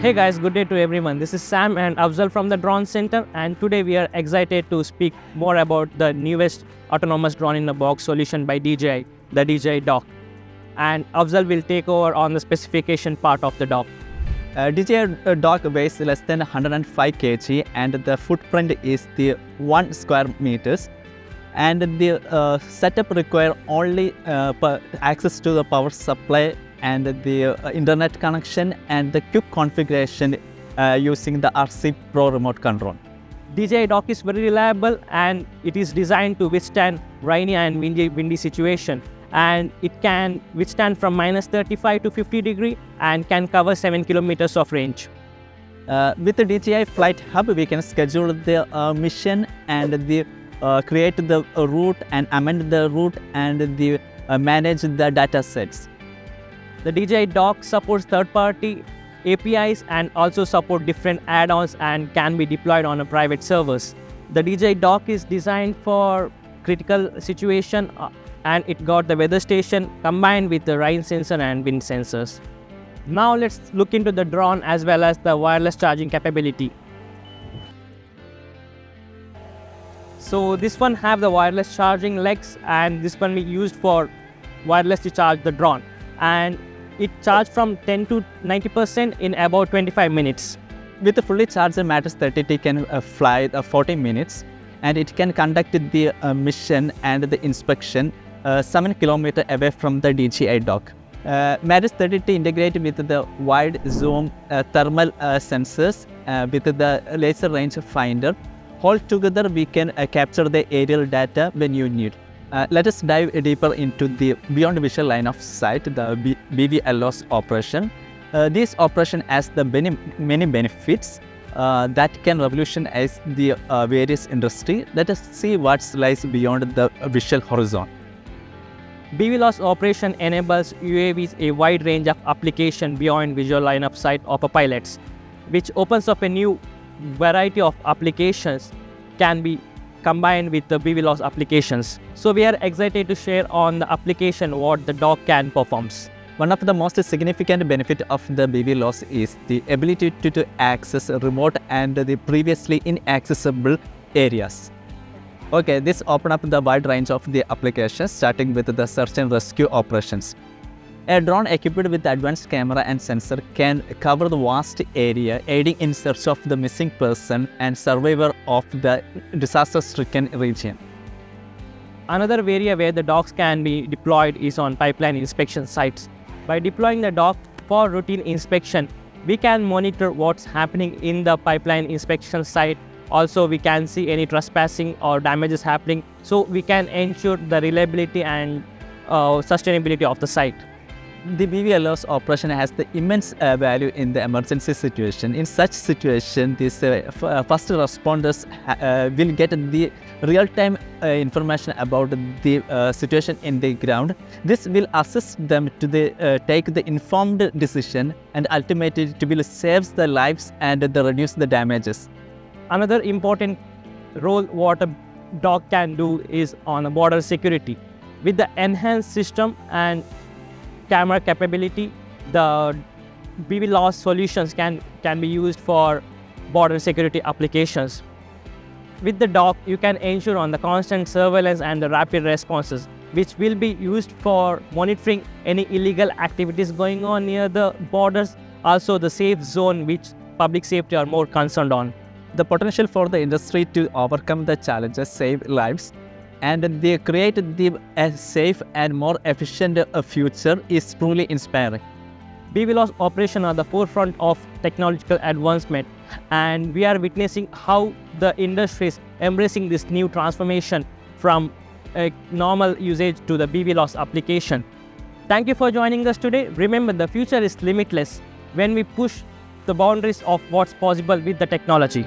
Hey guys, good day to everyone. This is Sam and Afsal from the Drone Centre, and today we are excited to speak more about the newest autonomous drone in a box solution by DJI, the DJI Dock. And Afsal will take over on the specification part of the dock. Uh, DJI uh, dock weighs less than 105 kg and the footprint is the 1 square meters and the uh, setup require only uh, access to the power supply and the uh, internet connection and the quick configuration uh, using the RC Pro remote control. DJI Dock is very reliable and it is designed to withstand rainy and windy, windy situation. And it can withstand from minus 35 to 50 degree and can cover 7 kilometers of range. Uh, with the DJI Flight Hub, we can schedule the uh, mission and the uh, create the uh, route and amend the route and the manage the data sets. The DJI Dock supports third-party APIs and also support different add-ons and can be deployed on a private servers. The DJI Dock is designed for critical situation uh, and it got the weather station combined with the rain sensor and wind sensors. Now let's look into the drone as well as the wireless charging capability. So this one have the wireless charging legs and this one we used for wirelessly charge the drone and it charged from 10 to 90% in about 25 minutes. With the fully charged Matrice 30, it can uh, fly the 40 minutes and it can conduct the uh, mission and the inspection uh, 7 kilometer away from the DJI dock. Uh, Matrice 30 integrated with the wide zoom uh, thermal uh, sensors uh, with the laser range finder. All together, we can uh, capture the aerial data when you need. Uh, let us dive deeper into the beyond visual line of sight, the B- BVLOS operation. Uh, this operation has the many, many benefits uh, that can revolutionize the uh, various industry. Let us see what lies beyond the visual horizon. BVLOS operation enables UAVs a wide range of application beyond visual line of sight of a pilots, which opens up a new variety of applications can be combined with the BVLOS applications. So we are excited to share on the application what the dock can performs. One of the most significant benefit of the BVLOS is the ability to, to access remote and the previously inaccessible areas. Okay, this open up the wide range of the applications starting with the search and rescue operations. A drone equipped with advanced camera and sensor can cover the vast area aiding in search of the missing person and survivor of the disaster-stricken region. Another area where the docks can be deployed is on pipeline inspection sites. By deploying the dock for routine inspection, we can monitor what's happening in the pipeline inspection site. Also, we can see any trespassing or damages happening, so we can ensure the reliability and uh, sustainability of the site. The BVLOS operation has the immense uh, value in the emergency situation. In such situation, these uh, uh, first responders uh, will get the real-time uh, information about the uh, situation in the ground. This will assist them to the, take the informed decision and ultimately to will saves the lives and the reduce the damages. Another important role what a dock can do is on border security. With the enhanced system and camera capability, the BVLOS solutions can, can be used for border security applications. With the dock, you can ensure on the constant surveillance and the rapid responses, which will be used for monitoring any illegal activities going on near the borders, also the safe zone, which public safety are more concerned on. the potential for the industry to overcome the challenges, save lives, and they created the a safe and more efficient uh, future is truly inspiring. BVLOS operation are the forefront of technological advancement and we are witnessing how the industry is embracing this new transformation from a normal usage to the BVLOS application. Thank you for joining us today. Remember the future is limitless when we push the boundaries of what's possible with the technology.